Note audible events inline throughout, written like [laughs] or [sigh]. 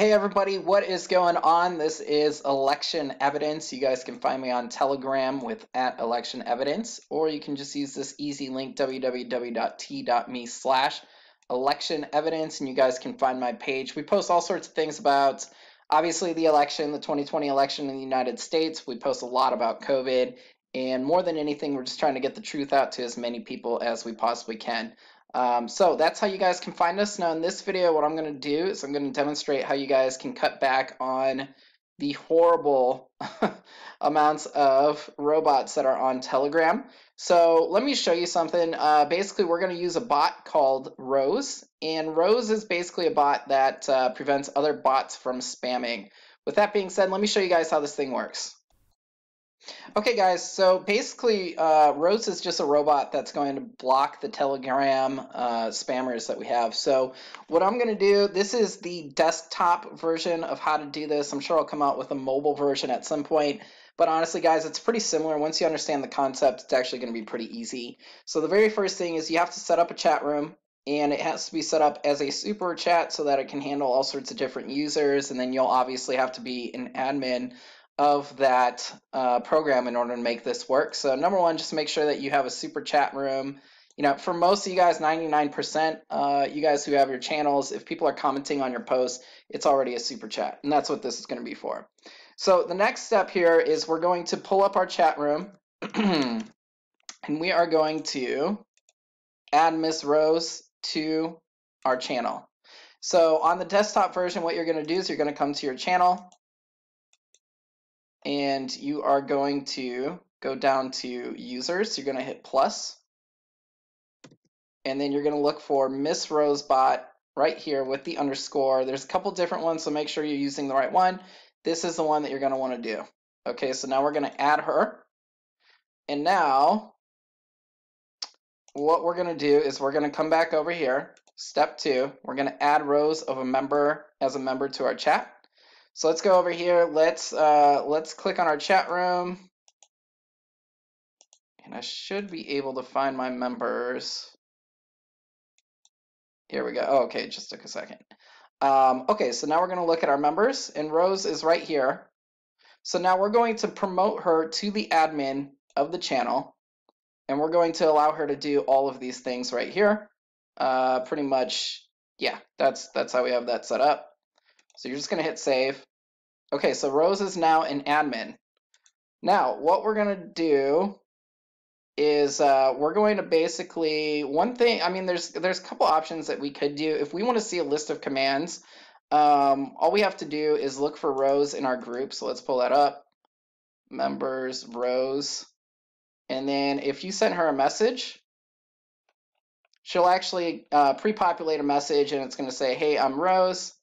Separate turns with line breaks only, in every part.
Hey everybody, what is going on? This is Election Evidence. You guys can find me on Telegram with at Election Evidence, or you can just use this easy link www.t.me slash election evidence, and you guys can find my page. We post all sorts of things about obviously the election, the 2020 election in the United States. We post a lot about COVID, and more than anything, we're just trying to get the truth out to as many people as we possibly can. Um, so that's how you guys can find us. Now in this video, what I'm going to do is I'm going to demonstrate how you guys can cut back on the horrible [laughs] amounts of robots that are on Telegram. So let me show you something. Uh, basically, we're going to use a bot called Rose, and Rose is basically a bot that uh, prevents other bots from spamming. With that being said, let me show you guys how this thing works. Okay, guys, so basically, uh, Rose is just a robot that's going to block the Telegram uh, spammers that we have. So what I'm going to do, this is the desktop version of how to do this. I'm sure I'll come out with a mobile version at some point. But honestly, guys, it's pretty similar. Once you understand the concept, it's actually going to be pretty easy. So the very first thing is you have to set up a chat room. And it has to be set up as a super chat so that it can handle all sorts of different users. And then you'll obviously have to be an admin of that uh, program in order to make this work. So number one, just make sure that you have a super chat room. You know, for most of you guys, 99%, uh, you guys who have your channels, if people are commenting on your posts, it's already a super chat. And that's what this is going to be for. So the next step here is we're going to pull up our chat room. [clears throat] and we are going to add Miss Rose to our channel. So on the desktop version, what you're going to do is you're going to come to your channel and you are going to go down to users. You're going to hit plus, and then you're going to look for Miss Rosebot right here with the underscore. There's a couple different ones, so make sure you're using the right one. This is the one that you're going to want to do. Okay, so now we're going to add her. And now what we're going to do is we're going to come back over here. Step two, we're going to add Rose of a member as a member to our chat. So let's go over here. Let's uh, let's click on our chat room. And I should be able to find my members. Here we go. Oh, okay, just took a second. Um, okay, so now we're going to look at our members, and Rose is right here. So now we're going to promote her to the admin of the channel, and we're going to allow her to do all of these things right here. Uh, pretty much, yeah, that's that's how we have that set up. So you're just going to hit save. Okay, so Rose is now an admin. Now, what we're going to do is uh, we're going to basically, one thing, I mean, there's, there's a couple options that we could do. If we want to see a list of commands, um, all we have to do is look for Rose in our group. So let's pull that up. Members, Rose. And then if you send her a message, she'll actually uh, pre-populate a message and it's going to say, hey, I'm Rose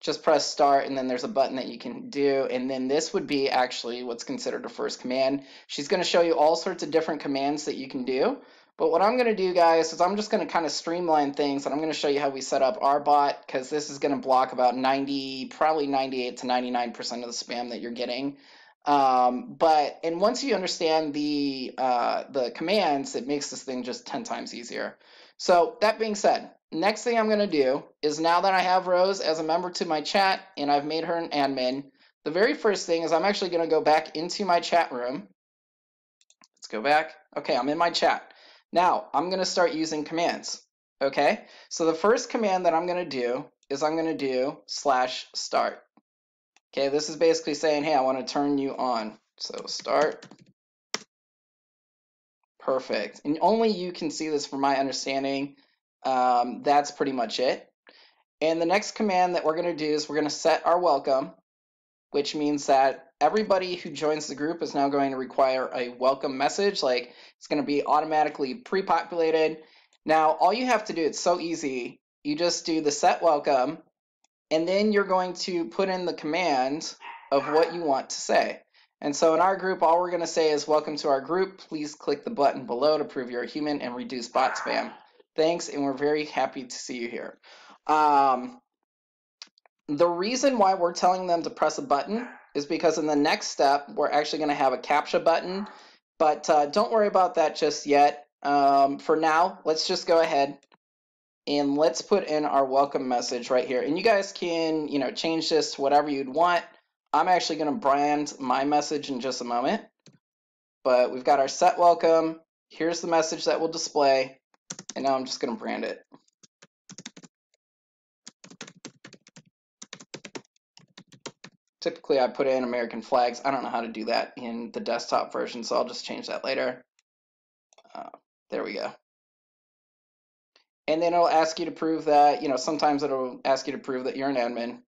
just press start and then there's a button that you can do and then this would be actually what's considered a first command. She's going to show you all sorts of different commands that you can do. But what I'm going to do guys is I'm just going to kind of streamline things and I'm going to show you how we set up our bot because this is going to block about 90, probably 98 to 99% of the spam that you're getting. Um, but and once you understand the uh, the commands, it makes this thing just 10 times easier. So that being said, next thing I'm going to do is now that I have Rose as a member to my chat and I've made her an admin, the very first thing is I'm actually going to go back into my chat room. Let's go back. Okay, I'm in my chat. Now I'm going to start using commands. Okay, so the first command that I'm going to do is I'm going to do slash start. Okay, this is basically saying, hey, I want to turn you on. So start. Perfect. And only you can see this from my understanding. Um, that's pretty much it. And the next command that we're going to do is we're going to set our welcome, which means that everybody who joins the group is now going to require a welcome message. Like it's going to be automatically pre-populated. Now, all you have to do, it's so easy. You just do the set welcome, and then you're going to put in the command of what you want to say. And so in our group, all we're going to say is welcome to our group. Please click the button below to prove you're a human and reduce bot spam. Thanks, and we're very happy to see you here. Um, the reason why we're telling them to press a button is because in the next step, we're actually going to have a CAPTCHA button, but uh, don't worry about that just yet. Um, for now, let's just go ahead and let's put in our welcome message right here. And you guys can, you know, change this to whatever you'd want. I'm actually going to brand my message in just a moment. But we've got our set welcome. Here's the message that will display. And now I'm just going to brand it. Typically, I put in American flags. I don't know how to do that in the desktop version, so I'll just change that later. Uh, there we go. And then it'll ask you to prove that, you know, sometimes it'll ask you to prove that you're an admin.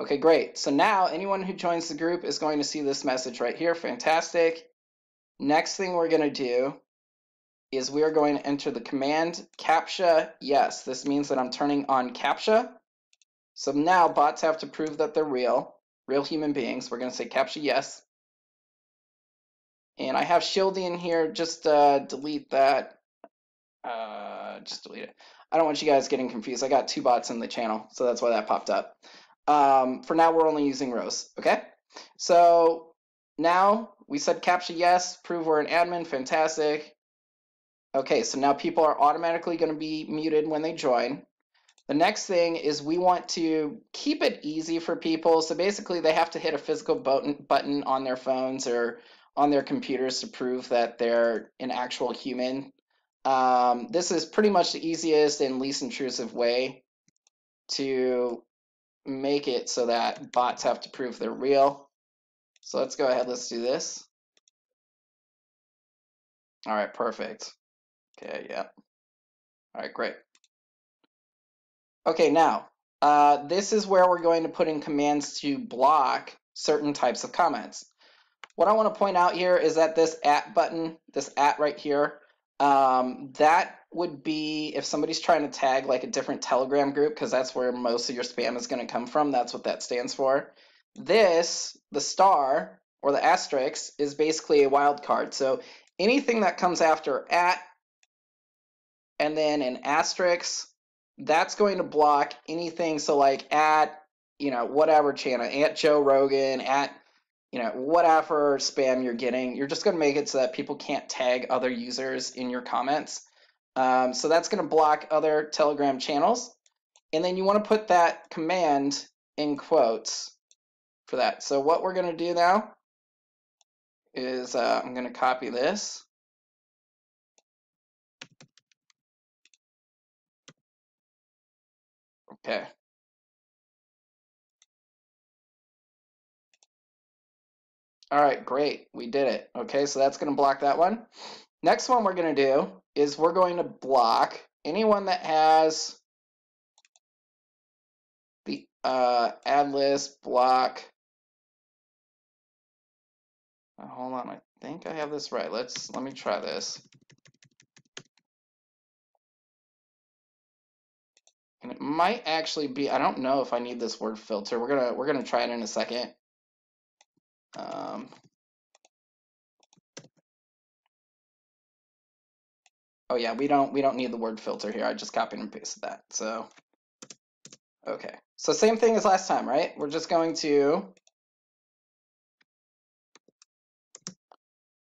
Okay, great. So now anyone who joins the group is going to see this message right here. Fantastic. Next thing we're going to do is we are going to enter the command CAPTCHA yes. This means that I'm turning on CAPTCHA. So now bots have to prove that they're real real human beings. We're going to say CAPTCHA yes. And I have Shieldy in here. Just uh, delete that. Uh, just delete it. I don't want you guys getting confused. I got two bots in the channel, so that's why that popped up. Um, for now, we're only using Rose, okay? So now we said CAPTCHA yes, prove we're an admin, fantastic. Okay, so now people are automatically going to be muted when they join. The next thing is we want to keep it easy for people. So basically they have to hit a physical button, button on their phones or on their computers to prove that they're an actual human. Um, this is pretty much the easiest and least intrusive way to make it so that bots have to prove they're real. So let's go ahead, let's do this. All right, perfect. Okay, yeah. All right, great. Okay, now, uh, this is where we're going to put in commands to block certain types of comments. What I want to point out here is that this at button, this at right here, um, that would be if somebody's trying to tag like a different Telegram group, because that's where most of your spam is going to come from. That's what that stands for. This, the star or the asterisk, is basically a wildcard. So anything that comes after at and then an asterisk that's going to block anything. So like at, you know, whatever channel, at Joe Rogan, at, you know, whatever spam you're getting, you're just going to make it so that people can't tag other users in your comments. Um, so that's going to block other Telegram channels. And then you want to put that command in quotes for that. So what we're going to do now is uh, I'm going to copy this. Okay. All right, great. We did it. Okay, so that's going to block that one. Next one we're going to do is we're going to block anyone that has the uh, add list block. Uh, hold on, I think I have this right. Let's let me try this. And it might actually be, I don't know if I need this word filter. We're gonna we're gonna try it in a second. Um, oh yeah, we don't we don't need the word filter here. I just copied and pasted that. So okay. So same thing as last time, right? We're just going to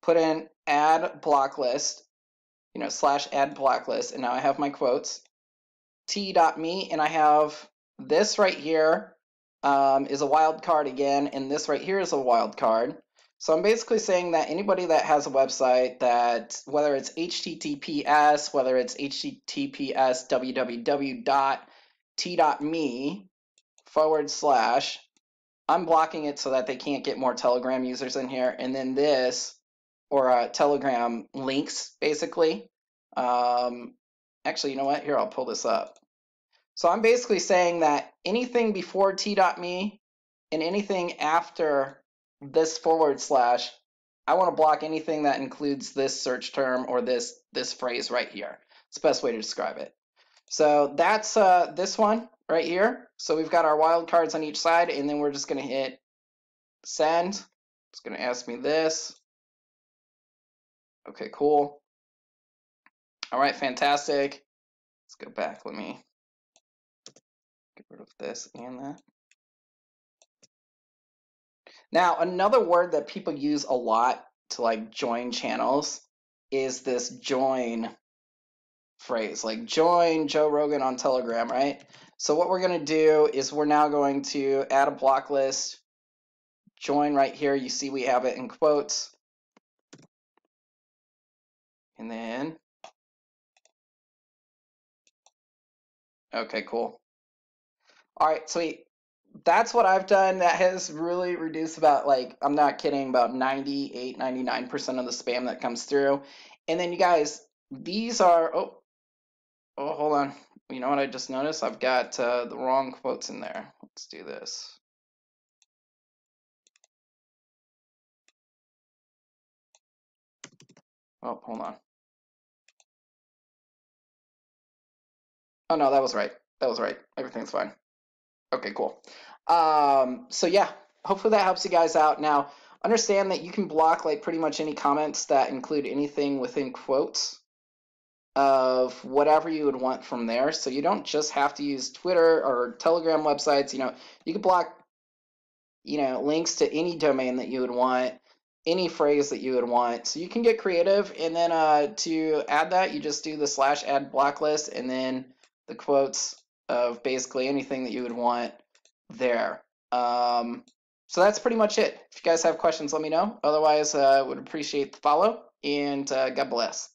put in add block list, you know, slash add block list, and now I have my quotes t.me, and I have this right here um, is a wildcard again, and this right here is a wildcard. So I'm basically saying that anybody that has a website that, whether it's HTTPS, whether it's HTTPS www.t.me forward slash, I'm blocking it so that they can't get more Telegram users in here. And then this, or uh, Telegram links, basically. Um, actually, you know what? Here, I'll pull this up. So I'm basically saying that anything before t.me and anything after this forward slash, I want to block anything that includes this search term or this this phrase right here. It's the best way to describe it. So that's uh, this one right here. So we've got our wildcards on each side, and then we're just going to hit send. It's going to ask me this. Okay, cool. All right, fantastic. Let's go back. Let me get rid of this and that. Now, another word that people use a lot to like join channels is this join phrase, like join Joe Rogan on Telegram, right? So what we're going to do is we're now going to add a block list, join right here. You see we have it in quotes. And then, okay, cool. All right, sweet. That's what I've done. That has really reduced about like, I'm not kidding, about 98, 99% of the spam that comes through. And then you guys, these are, oh, oh, hold on. You know what I just noticed? I've got uh, the wrong quotes in there. Let's do this. Oh, hold on. Oh no, that was right. That was right. Everything's fine. Okay, cool. Um, so yeah, hopefully that helps you guys out. Now, understand that you can block like pretty much any comments that include anything within quotes of whatever you would want from there. So you don't just have to use Twitter or Telegram websites. You know, you can block, you know, links to any domain that you would want, any phrase that you would want. So you can get creative. And then uh, to add that, you just do the slash add block list and then the quotes of basically anything that you would want there. Um, so that's pretty much it. If you guys have questions, let me know. Otherwise, I uh, would appreciate the follow and uh, God bless.